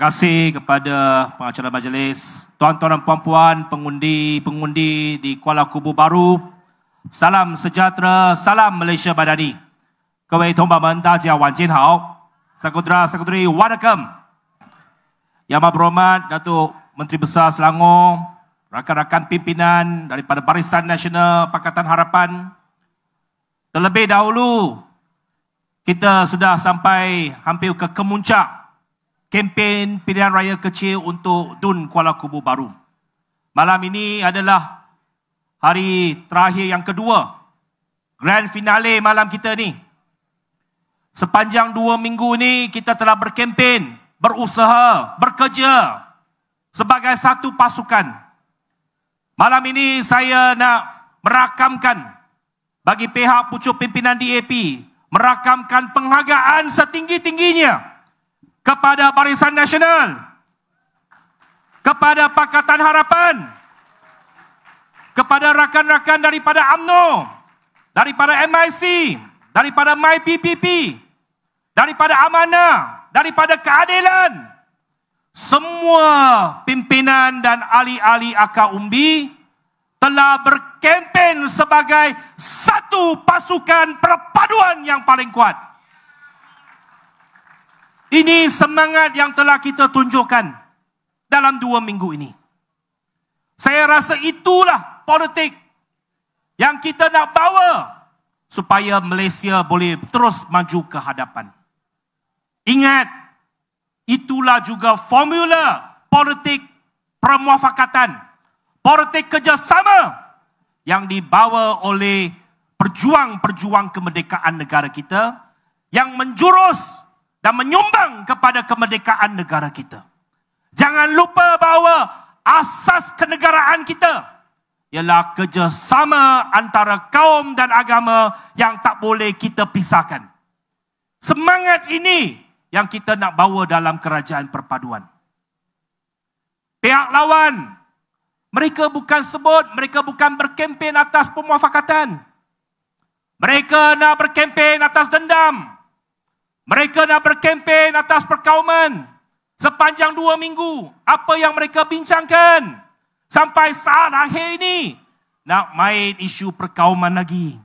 kasih kepada pengacara majlis, tuan-tuan dan puan-puan, pengundi-pengundi di Kuala Kubu Baru. Salam sejahtera, salam Malaysia Badani. 各位同胞们，大家晚间好。Saudara Sekretari, welcome. Yang Amat Berhormat Datuk Menteri Besar Selangor, rakan-rakan pimpinan daripada Barisan Nasional Pakatan Harapan. Terlebih dahulu, kita sudah sampai hampir ke kemuncak kempen pilihan raya kecil untuk Dun Kuala Kubu Baru. Malam ini adalah hari terakhir yang kedua. Grand finale malam kita ni. Sepanjang dua minggu ni kita telah berkempen, berusaha, bekerja sebagai satu pasukan. Malam ini saya nak merakamkan bagi pihak pucuk pimpinan DAP merakamkan penghargaan setinggi-tingginya kepada Barisan Nasional, kepada Pakatan Harapan, kepada rakan-rakan daripada AMNO, daripada MIC, daripada MyPPP, daripada Amanah, daripada Keadilan, semua pimpinan dan ahli-ahli akar umbi telah berkempen sebagai satu pasukan perpaduan yang paling kuat. Ini semangat yang telah kita tunjukkan dalam dua minggu ini. Saya rasa itulah politik yang kita nak bawa supaya Malaysia boleh terus maju ke hadapan. Ingat, itulah juga formula politik permuafakatan, politik kerjasama yang dibawa oleh perjuang-perjuang kemerdekaan negara kita yang menjurus dan menyumbang kepada kemerdekaan negara kita. Jangan lupa bahawa asas kenegaraan kita ialah kerjasama antara kaum dan agama yang tak boleh kita pisahkan. Semangat ini yang kita nak bawa dalam kerajaan perpaduan. Pihak lawan, mereka bukan sebut, mereka bukan berkempen atas pemuafakatan. Mereka nak berkempen atas dendam. Mereka nak berkempen atas perkauman sepanjang dua minggu. Apa yang mereka bincangkan sampai saat akhir ini nak main isu perkauman lagi.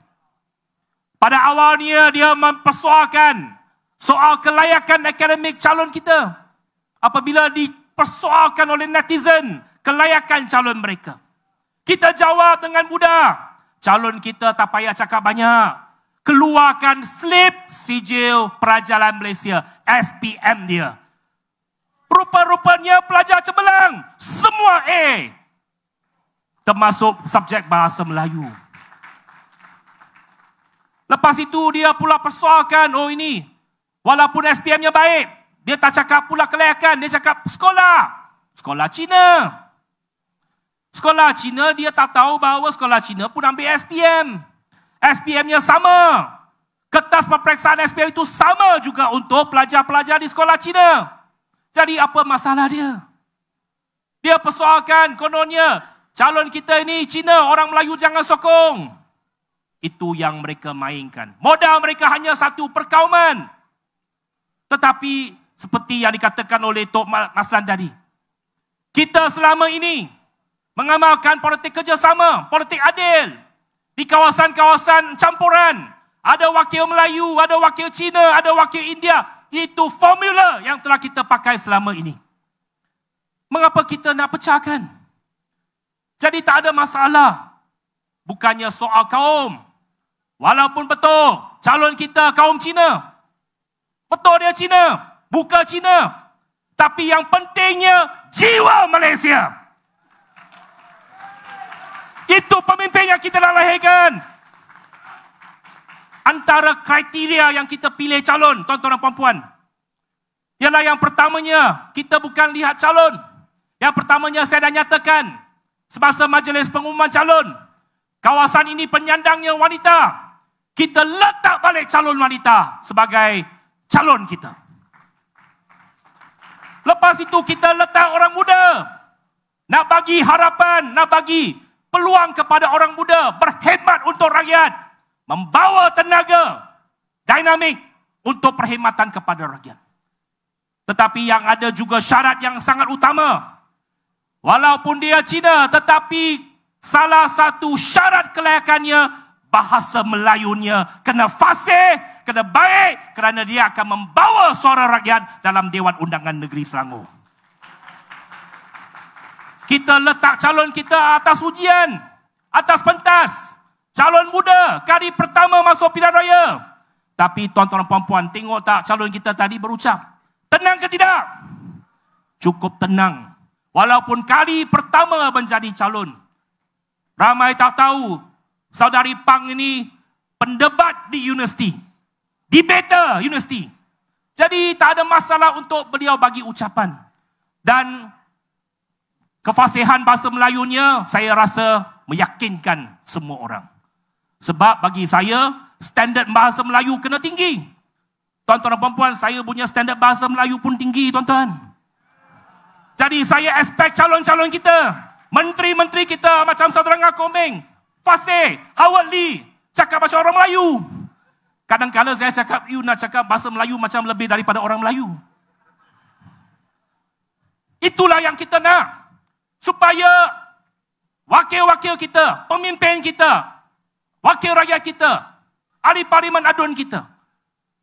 Pada awalnya dia mempersoalkan soal kelayakan akademik calon kita. Apabila dipersoalkan oleh netizen kelayakan calon mereka. Kita jawab dengan mudah. Calon kita tak payah cakap banyak keluarkan slip sijil perajalan Malaysia SPM dia. Rupa-rupanya pelajar cebelang semua A. Termasuk subjek bahasa Melayu. Lepas itu dia pula persoalkan, oh ini, walaupun SPM-nya baik, dia tak cakap pula kelayakan, dia cakap sekolah. Sekolah Cina. Sekolah Cina dia tak tahu bahawa sekolah Cina pun ambil SPM. SPM-nya sama. Kertas peperiksaan SPM itu sama juga untuk pelajar-pelajar di sekolah Cina. Jadi apa masalah dia? Dia persoalkan kononnya calon kita ini Cina, orang Melayu jangan sokong. Itu yang mereka mainkan. Modal mereka hanya satu perkauman. Tetapi seperti yang dikatakan oleh Tok Maslan tadi. Kita selama ini mengamalkan politik kerjasama, politik adil, di kawasan-kawasan campuran. Ada wakil Melayu, ada wakil Cina, ada wakil India. Itu formula yang telah kita pakai selama ini. Mengapa kita nak pecahkan? Jadi tak ada masalah. Bukannya soal kaum. Walaupun betul calon kita kaum Cina. Betul dia Cina. Buka Cina. Tapi yang pentingnya jiwa Malaysia. Itu pemimpin yang kita nak lahirkan. Antara kriteria yang kita pilih calon, tuan-tuan dan puan-puan. Ialah yang pertamanya, kita bukan lihat calon. Yang pertamanya saya dah nyatakan, semasa majlis pengumuman calon, kawasan ini penyandangnya wanita. Kita letak balik calon wanita sebagai calon kita. Lepas itu kita letak orang muda. Nak bagi harapan, nak bagi peluang kepada orang muda berkhidmat untuk rakyat, membawa tenaga dinamik untuk perkhidmatan kepada rakyat. Tetapi yang ada juga syarat yang sangat utama. Walaupun dia Cina, tetapi salah satu syarat kelayakannya bahasa Melayunya kena fasih, kena baik kerana dia akan membawa suara rakyat dalam Dewan Undangan Negeri Selangor. Kita letak calon kita atas ujian, atas pentas. Calon muda, kali pertama masuk pilihan raya. Tapi tuan-tuan dan puan-puan, tengok tak calon kita tadi berucap. Tenang ke tidak? Cukup tenang. Walaupun kali pertama menjadi calon. Ramai tak tahu, saudari Pang ini pendebat di universiti. Debater universiti. Jadi tak ada masalah untuk beliau bagi ucapan. Dan kefasihan bahasa Melayunya saya rasa meyakinkan semua orang. Sebab bagi saya, standard bahasa Melayu kena tinggi. Tuan-tuan dan puan-puan, saya punya standard bahasa Melayu pun tinggi, tuan-tuan. Jadi saya expect calon-calon kita, menteri-menteri kita macam saudara Ngakomeng, Fasih, Howard Lee, cakap macam orang Melayu. Kadang-kadang saya cakap, you nak cakap bahasa Melayu macam lebih daripada orang Melayu. Itulah yang kita nak supaya wakil-wakil kita, pemimpin kita, wakil rakyat kita, ahli parlimen adun kita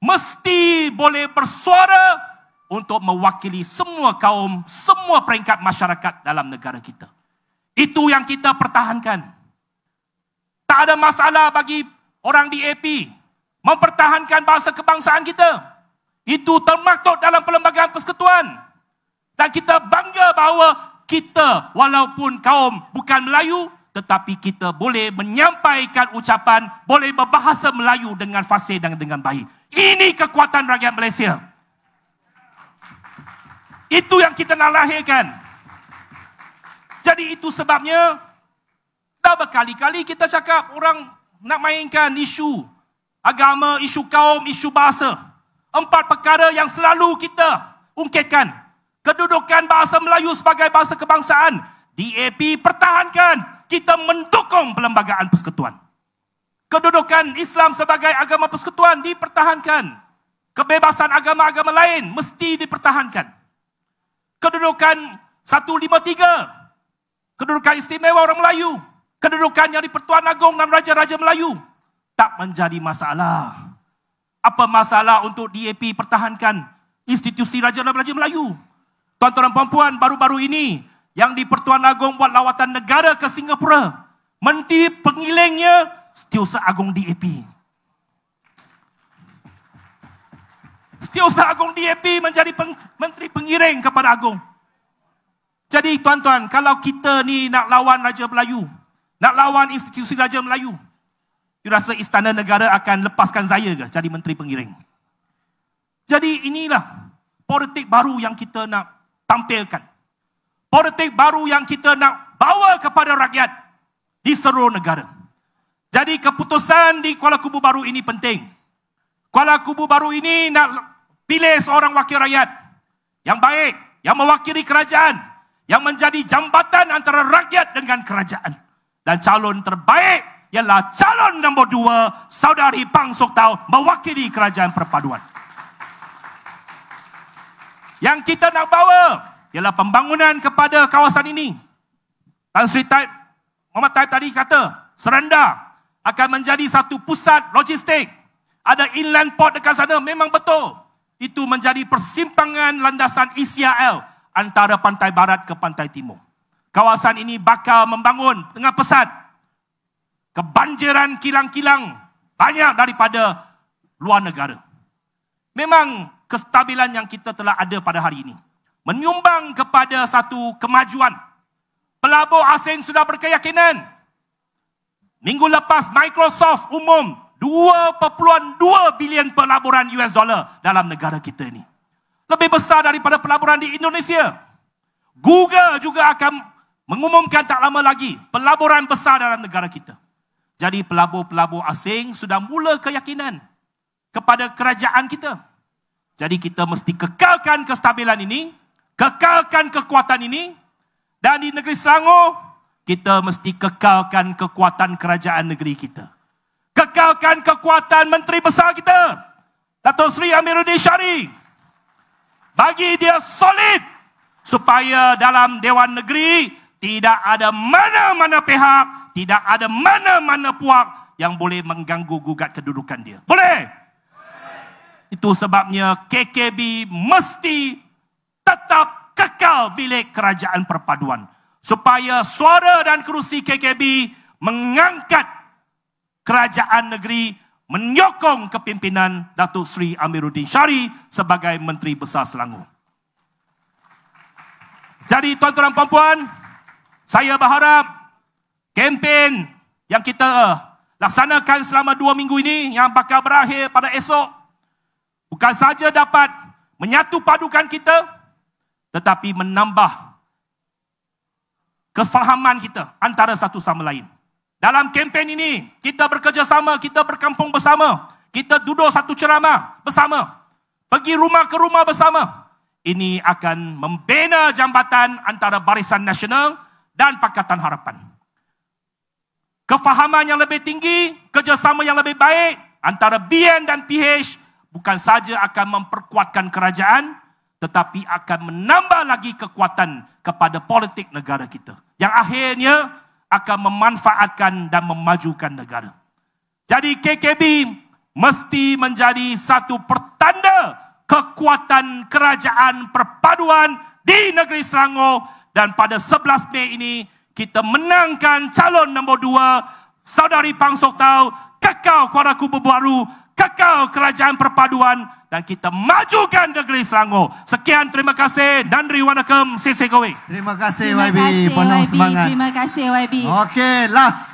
mesti boleh bersuara untuk mewakili semua kaum, semua peringkat masyarakat dalam negara kita. Itu yang kita pertahankan. Tak ada masalah bagi orang di AP mempertahankan bahasa kebangsaan kita. Itu termaktub dalam perlembagaan persekutuan. Dan kita bangga bahawa kita walaupun kaum bukan Melayu tetapi kita boleh menyampaikan ucapan, boleh berbahasa Melayu dengan fasih dan dengan baik. Ini kekuatan rakyat Malaysia. Itu yang kita nak lahirkan. Jadi itu sebabnya dah berkali-kali kita cakap orang nak mainkan isu agama, isu kaum, isu bahasa. Empat perkara yang selalu kita ungkitkan kedudukan bahasa Melayu sebagai bahasa kebangsaan. DAP pertahankan. Kita mendukung perlembagaan persekutuan. Kedudukan Islam sebagai agama persekutuan dipertahankan. Kebebasan agama-agama lain mesti dipertahankan. Kedudukan 153. Kedudukan istimewa orang Melayu. Kedudukan yang di Pertuan Agong dan Raja-Raja Melayu. Tak menjadi masalah. Apa masalah untuk DAP pertahankan institusi Raja-Raja Melayu? Tuan-tuan dan puan-puan, baru-baru ini yang di Pertuan Agong buat lawatan negara ke Singapura. Menteri pengilingnya Setiausaha Agong DAP. Setiausaha Agong DAP menjadi peng, menteri pengiring kepada Agong. Jadi tuan-tuan, kalau kita ni nak lawan Raja Melayu, nak lawan institusi Raja Melayu, you rasa istana negara akan lepaskan saya ke jadi menteri pengiring? Jadi inilah politik baru yang kita nak tampilkan. Politik baru yang kita nak bawa kepada rakyat di seluruh negara. Jadi keputusan di Kuala Kubu baru ini penting. Kuala Kubu baru ini nak pilih seorang wakil rakyat yang baik, yang mewakili kerajaan, yang menjadi jambatan antara rakyat dengan kerajaan. Dan calon terbaik ialah calon nombor dua, saudari Pang Sok Tau, mewakili kerajaan perpaduan. Yang kita nak bawa ialah pembangunan kepada kawasan ini. Tan Sri Taib, Muhammad Taib tadi kata, Serenda akan menjadi satu pusat logistik. Ada inland port dekat sana, memang betul. Itu menjadi persimpangan landasan ICRL antara pantai barat ke pantai timur. Kawasan ini bakal membangun tengah pesat. Kebanjiran kilang-kilang banyak daripada luar negara. Memang kestabilan yang kita telah ada pada hari ini. Menyumbang kepada satu kemajuan. Pelabur asing sudah berkeyakinan. Minggu lepas Microsoft umum 2.2 bilion pelaburan US dollar dalam negara kita ini. Lebih besar daripada pelaburan di Indonesia. Google juga akan mengumumkan tak lama lagi pelaburan besar dalam negara kita. Jadi pelabur-pelabur asing sudah mula keyakinan kepada kerajaan kita. Jadi kita mesti kekalkan kestabilan ini, kekalkan kekuatan ini dan di negeri Selangor kita mesti kekalkan kekuatan kerajaan negeri kita. Kekalkan kekuatan menteri besar kita. Datuk Seri Amiruddin Syari. Bagi dia solid supaya dalam Dewan Negeri tidak ada mana-mana pihak, tidak ada mana-mana puak yang boleh mengganggu gugat kedudukan dia. Boleh? Itu sebabnya KKB mesti tetap kekal milik kerajaan perpaduan. Supaya suara dan kerusi KKB mengangkat kerajaan negeri menyokong kepimpinan Datuk Seri Amiruddin Syari sebagai Menteri Besar Selangor. Jadi tuan-tuan dan puan saya berharap kempen yang kita laksanakan selama dua minggu ini yang bakal berakhir pada esok bukan saja dapat menyatu padukan kita tetapi menambah kefahaman kita antara satu sama lain. Dalam kempen ini, kita bekerjasama, kita berkampung bersama. Kita duduk satu ceramah bersama. Pergi rumah ke rumah bersama. Ini akan membina jambatan antara Barisan Nasional dan Pakatan Harapan. Kefahaman yang lebih tinggi, kerjasama yang lebih baik antara BN dan PH bukan saja akan memperkuatkan kerajaan, tetapi akan menambah lagi kekuatan kepada politik negara kita. Yang akhirnya akan memanfaatkan dan memajukan negara. Jadi KKB mesti menjadi satu pertanda kekuatan kerajaan perpaduan di negeri Selangor dan pada 11 Mei ini kita menangkan calon nombor dua Saudari Pang Sok Tau kekal Kuala Kubu Baru kekal kerajaan perpaduan dan kita majukan negeri Selangor. Sekian terima kasih dan riwanakem sisi kowe. Terima kasih YB penuh semangat. Terima kasih YB. Okey, last